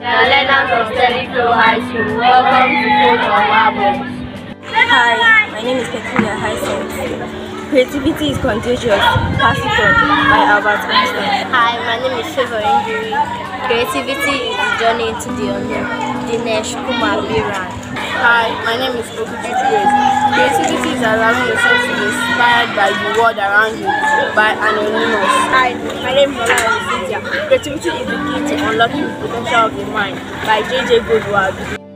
the learners of Steadyflow High School. Welcome to Coach of Marbles. Hi, my name is Petunia Hyacinth. Creativity is contagious. Pass it on by Albert Einstein. Hi, my name is Favor Injury. Creativity is the journey into the unknown. Dinesh Kumar Biran. Hi, my name is Okuchi Grace. Creativity is allowing yourself to be inspired by the world around you by Anonymous. Hi, my name is Ola Cynthia. Creativity is the key to unlocking the potential of the mind by J.J. Godward.